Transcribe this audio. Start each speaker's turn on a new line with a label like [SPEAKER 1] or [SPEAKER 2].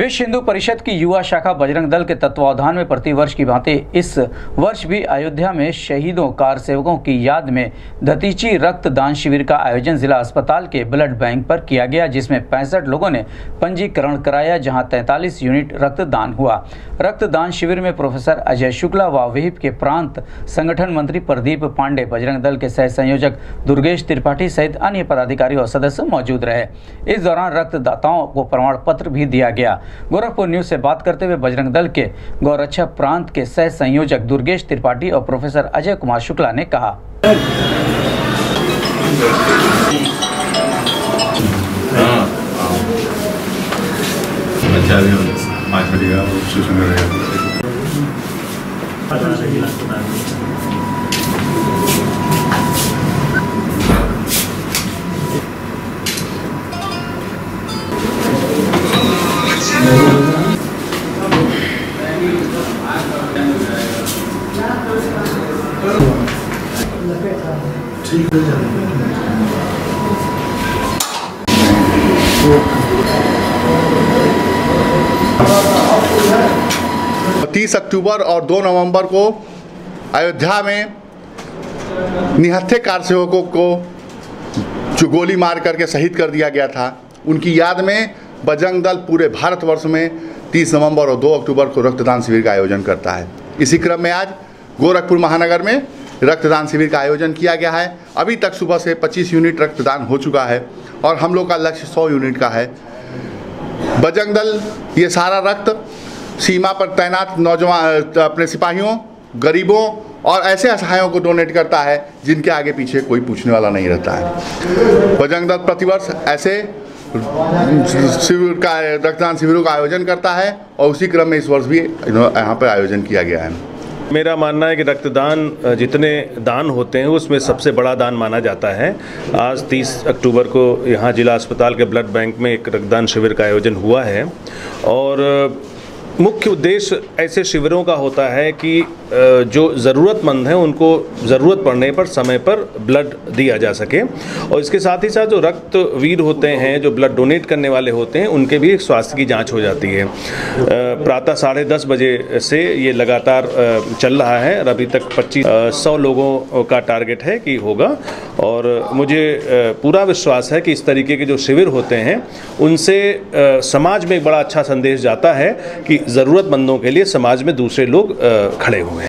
[SPEAKER 1] विश्व हिंदू परिषद की युवा शाखा बजरंग दल के तत्वावधान में प्रतिवर्ष की भांति इस वर्ष भी अयोध्या में शहीदों, कार सेवकों की याद में दतीची रक्तदान शिविर का आयोजन जिला अस्पताल के ब्लड बैंक पर किया गया, जिसमें पैंसठ लोगों ने पंजीकरण कराया, जहाँ 43 यूनिट रक्तदान हुआ। रक्तदान शिविर में प्रोफेसर अजय शुक्ला व विहिप के प्रांत संगठन मंत्री प्रदीप पांडे, बजरंग दल के सह संयोजक दुर्गेश त्रिपाठी सहित अन्य पदाधिकारी और सदस्य मौजूद रहे। इस दौरान रक्तदाताओं को प्रमाण पत्र भी दिया गया। गोरखपुर न्यूज़ से बात करते हुए बजरंग दल के गौरक्षा प्रांत के सह संयोजक दुर्गेश त्रिपाठी और प्रोफेसर अजय कुमार शुक्ला ने कहा।
[SPEAKER 2] अच्छा रहेगा
[SPEAKER 3] तीस अक्टूबर और दो नवंबर को अयोध्या में निहत्थे कार सेवकों को जो गोली मार करके शहीद कर दिया गया था, उनकी याद में बजरंग दल पूरे भारतवर्ष में 30 नवंबर और 2 अक्टूबर को रक्तदान शिविर का आयोजन करता है। इसी क्रम में आज गोरखपुर महानगर में रक्तदान शिविर का आयोजन किया गया है। अभी तक सुबह से 25 यूनिट रक्तदान हो चुका है और हम लोग का लक्ष्य 100 यूनिट का है। बजरंग दल, ये सारा रक्त सीमा पर तैनात नौजवान, अपने सिपाहियों, गरीबों और ऐसे असहायों को डोनेट करता है, जिनके आगे पीछे कोई पूछने वाला नहीं रहता है। बजरंग दल प्रतिवर्ष ऐसे शिविर का, रक्तदान शिविरों का आयोजन करता है और उसी क्रम में इस वर्ष भी, यहाँ पर आयोजन किया गया है।
[SPEAKER 4] मेरा मानना है कि रक्तदान जितने दान होते हैं, उसमें सबसे बड़ा दान माना जाता है। आज 30 अक्टूबर को यहाँ जिला अस्पताल के ब्लड बैंक में एक रक्तदान शिविर का आयोजन हुआ है और मुख्य उद्देश्य ऐसे शिविरों का होता है कि जो ज़रूरतमंद हैं, उनको ज़रूरत पड़ने पर, समय पर ब्लड दिया जा सके। और इसके साथ ही साथ जो रक्तवीर होते हैं, जो ब्लड डोनेट करने वाले होते हैं, उनके भी एक स्वास्थ्य की जाँच हो जाती है। प्रातः साढ़े दस बजे से ये लगातार चल रहा है और अभी तक पच्चीस सौ लोगों का टारगेट है कि होगा। और मुझे पूरा विश्वास है कि इस तरीके के जो शिविर होते हैं, उनसे समाज में एक बड़ा अच्छा संदेश जाता है कि ज़रूरतमंदों के लिए समाज में दूसरे लोग खड़े हुए हैं।